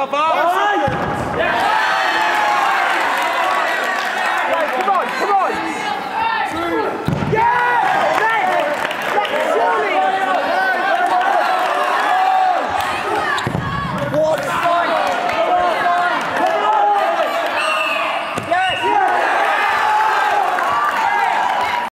Cavalos!